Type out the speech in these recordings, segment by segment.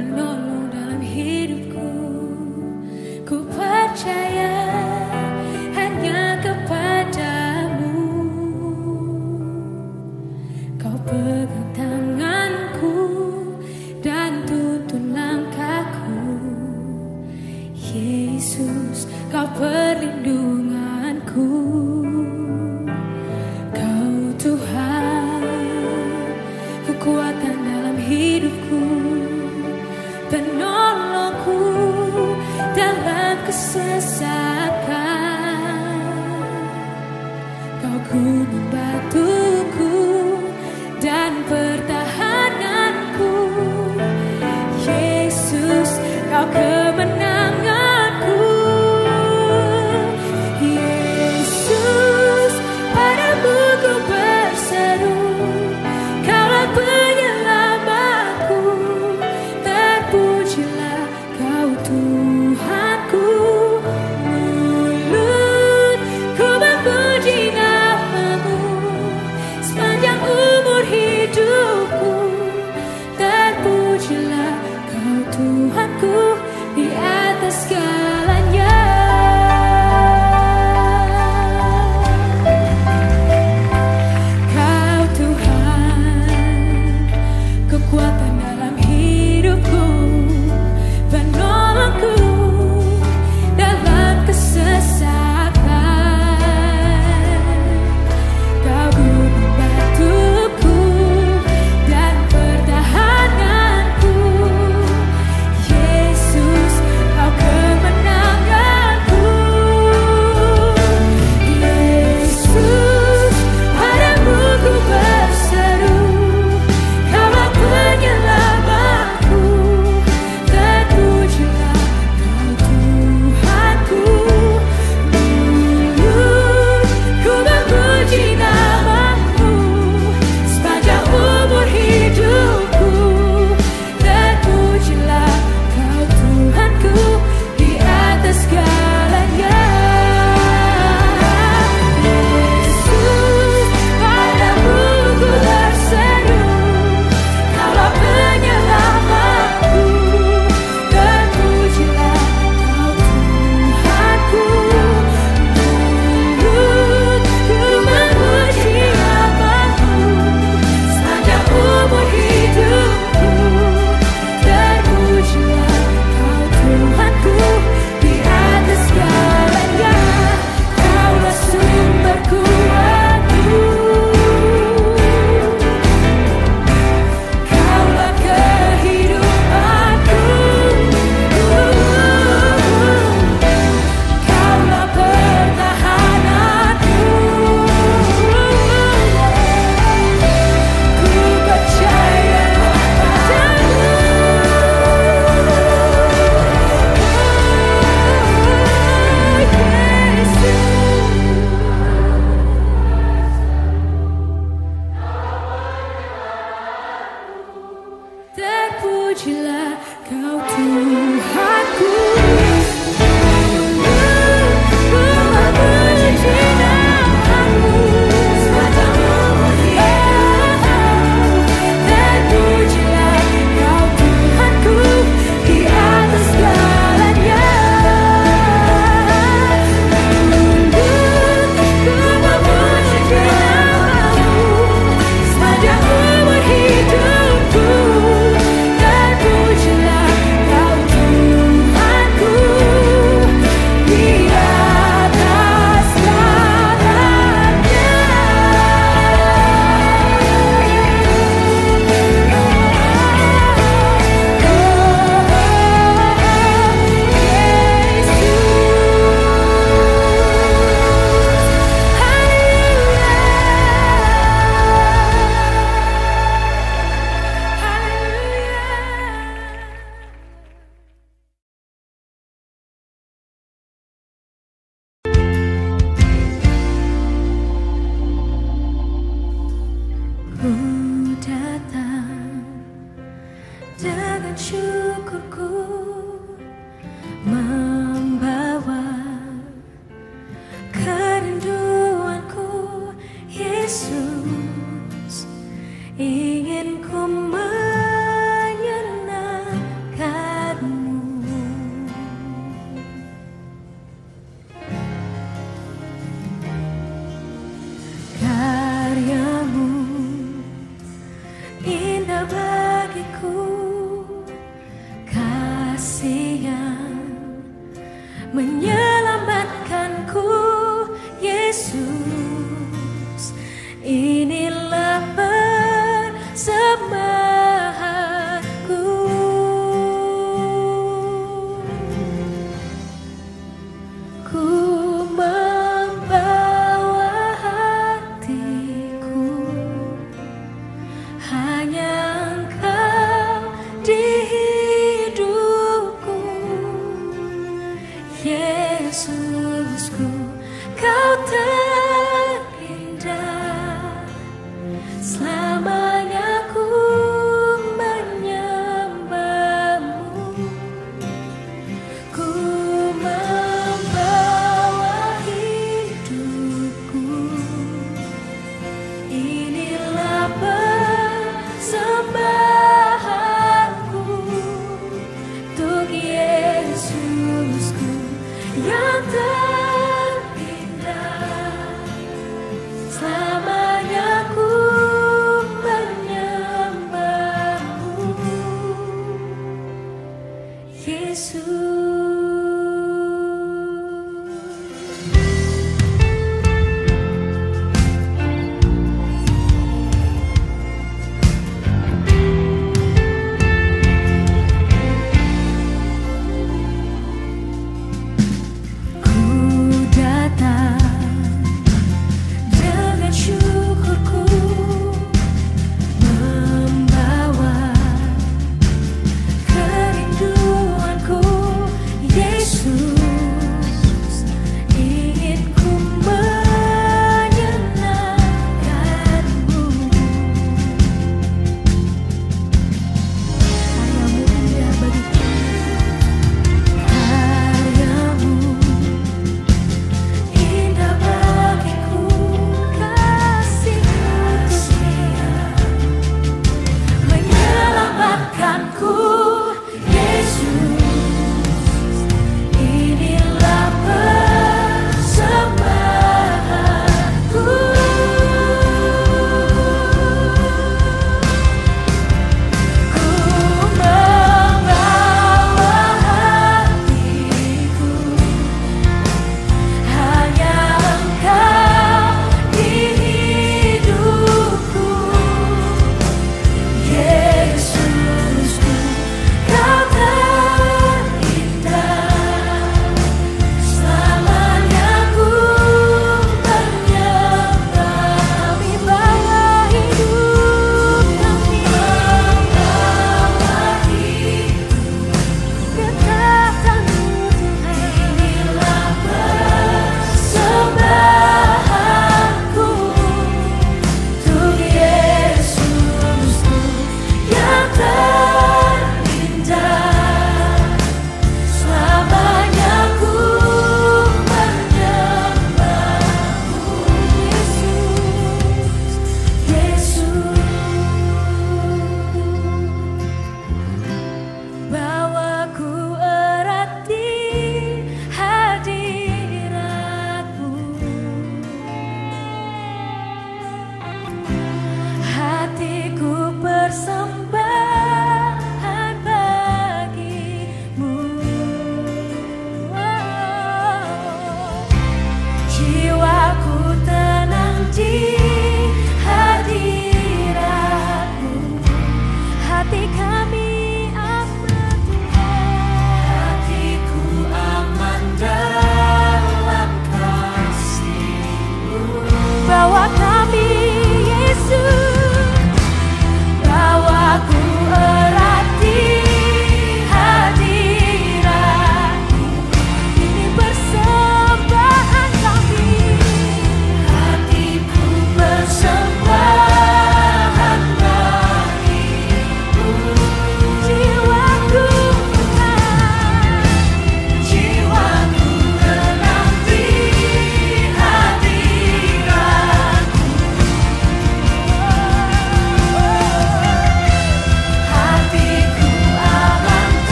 penolong dalam hidupku. Ku percaya terpujilah kau Tuhanku.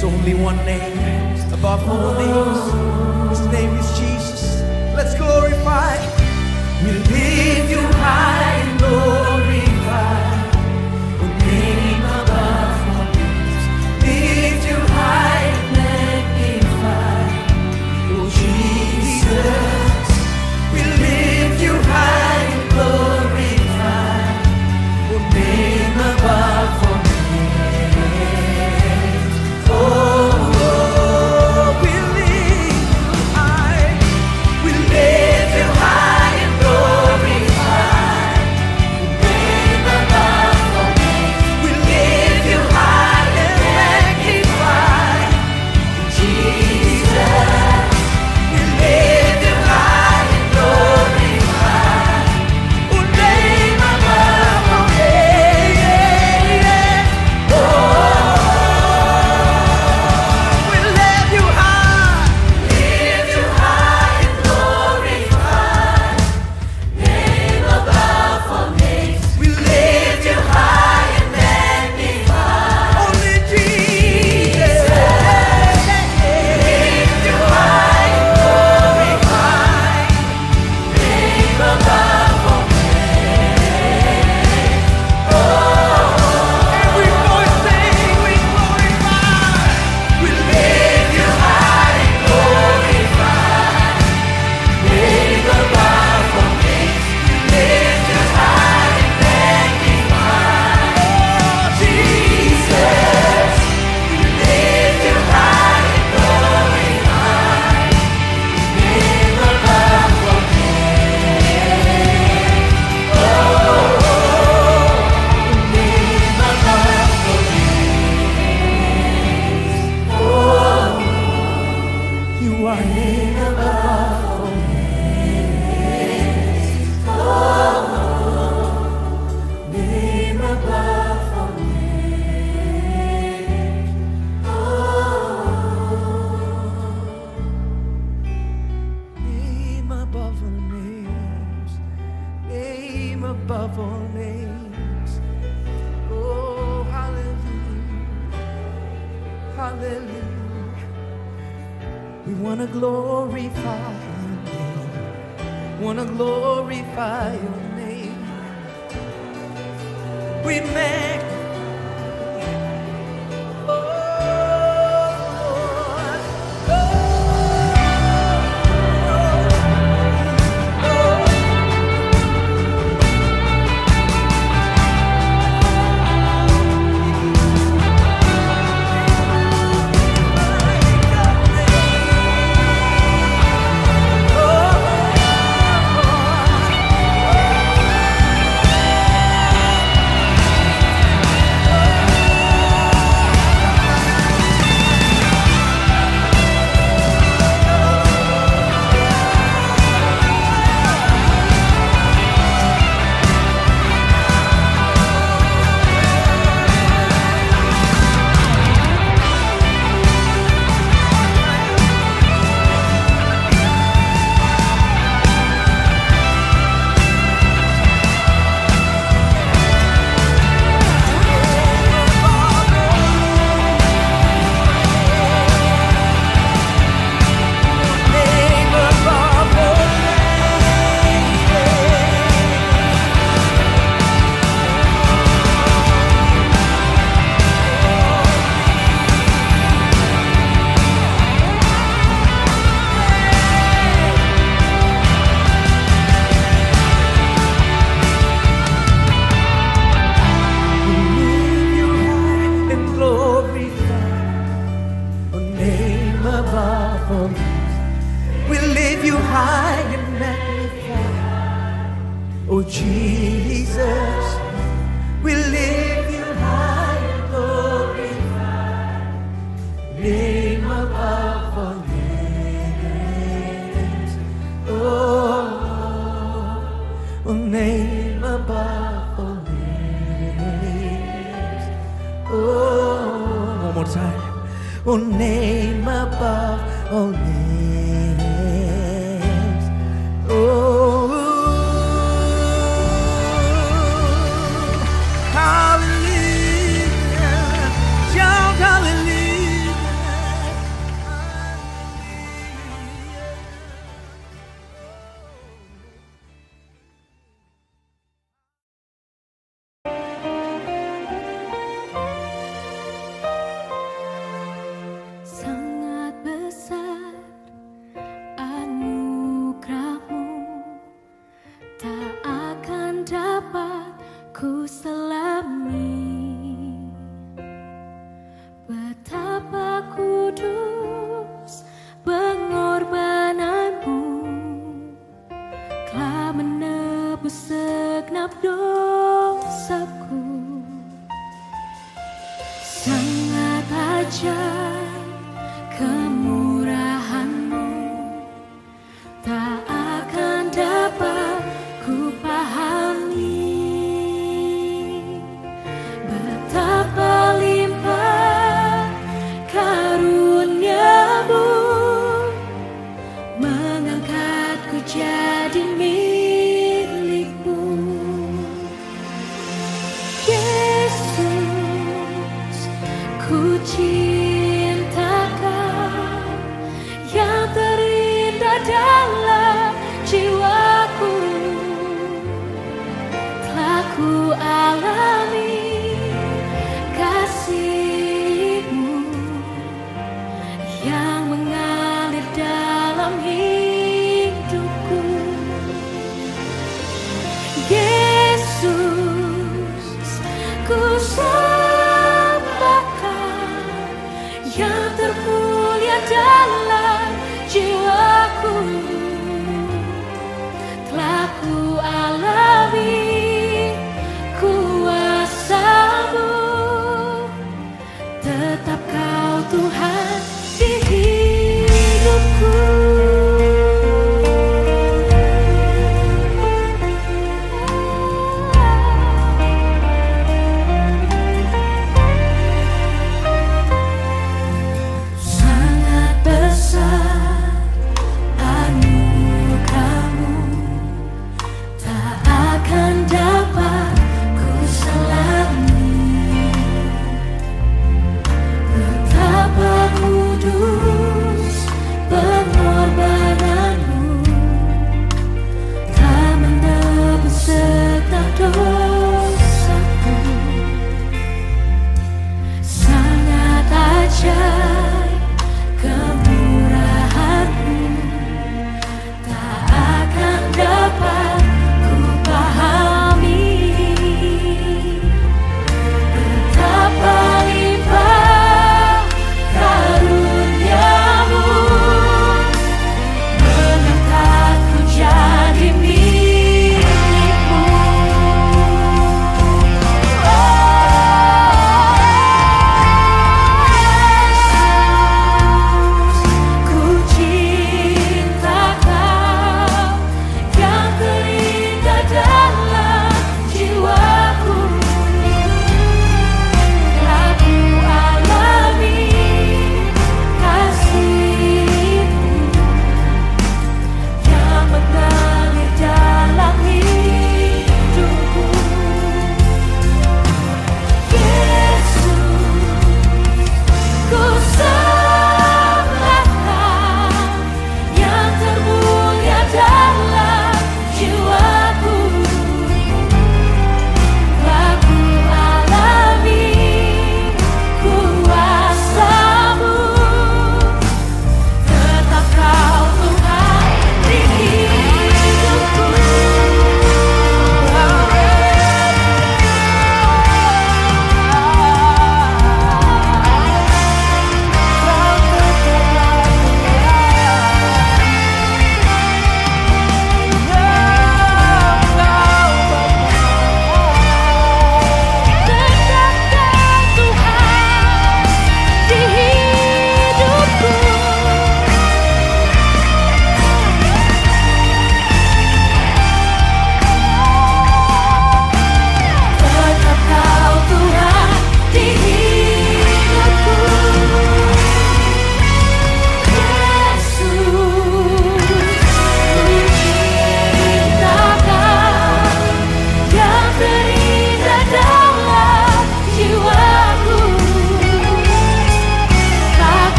There's only one name above all names. His name is Jesus. Let's glorify. We lift you high.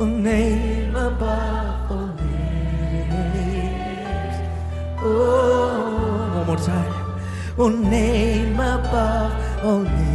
will name above all names. Oh, one more time. Will name above all names.